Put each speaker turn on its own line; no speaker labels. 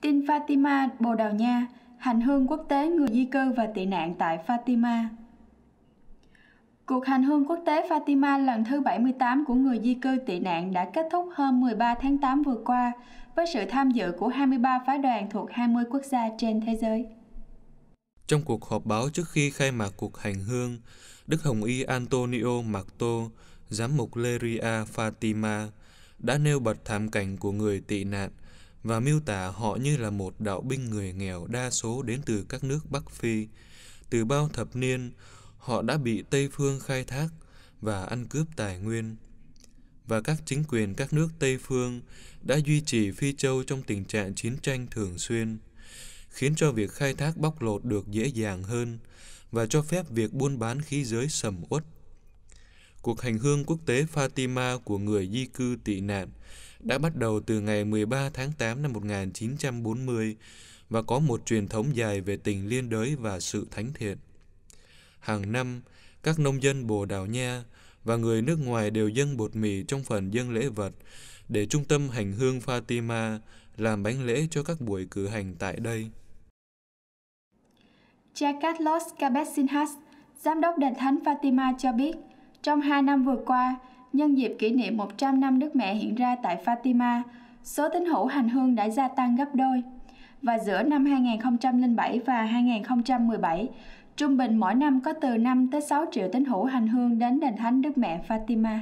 Tin Fatima, Bồ Đào Nha, hành hương quốc tế người di cư và tị nạn tại Fatima. Cuộc hành hương quốc tế Fatima lần thứ 78 của người di cư tị nạn đã kết thúc hôm 13 tháng 8 vừa qua với sự tham dự của 23 phái đoàn thuộc 20 quốc gia trên thế giới.
Trong cuộc họp báo trước khi khai mạc cuộc hành hương, Đức Hồng Y Antonio Marto, giám mục Leria Fatima, đã nêu bật thảm cảnh của người tị nạn và miêu tả họ như là một đạo binh người nghèo đa số đến từ các nước Bắc Phi. Từ bao thập niên, họ đã bị Tây Phương khai thác và ăn cướp tài nguyên. Và các chính quyền các nước Tây Phương đã duy trì Phi Châu trong tình trạng chiến tranh thường xuyên, khiến cho việc khai thác bóc lột được dễ dàng hơn và cho phép việc buôn bán khí giới sầm uất. Cuộc hành hương quốc tế Fatima của người di cư tị nạn đã bắt đầu từ ngày 13 tháng 8 năm 1940 và có một truyền thống dài về tình liên đới và sự thánh thiện. Hàng năm, các nông dân Bồ Đào Nha và người nước ngoài đều dâng bột mì trong phần dâng lễ vật để trung tâm hành hương Fatima làm bánh lễ cho các buổi cử hành tại đây.
Cha Carlos Cabezzinhas, giám đốc đền thánh Fatima cho biết, trong hai năm vừa qua, nhân dịp kỷ niệm 100 năm Đức Mẹ hiện ra tại Fatima, số tín hữu hành hương đã gia tăng gấp đôi. Và giữa năm 2007 và 2017, trung bình mỗi năm có từ 5 tới 6 triệu tín hữu hành hương đến đền thánh Đức Mẹ Fatima.